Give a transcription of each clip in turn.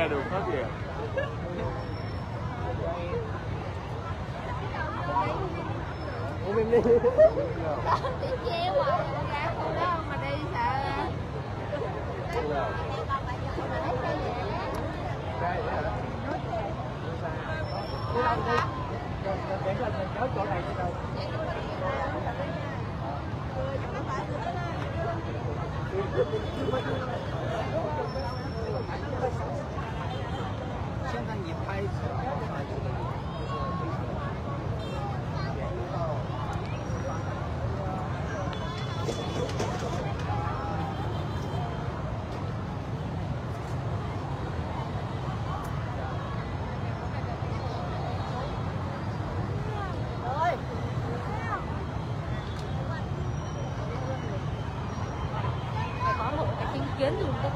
ra được khác gì. ôm em đi. Tiếng mà ra không đó mà đi sợ. Dạ. Hãy 圆领包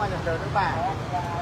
ngoài nhận được nước bà.